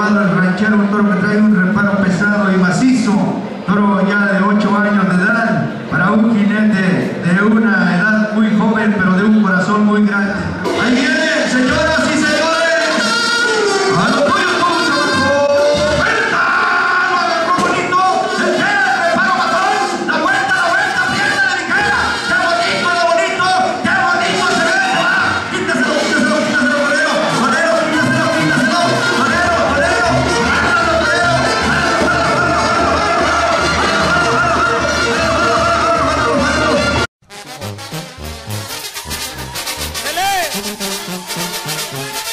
El ranchero, un toro que trae un reparo pesado y macizo, toro ya de 8 años de edad, para un jinete de una edad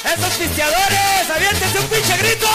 ¡Esos pisteadores! ¡Aviéntense un pinche grito!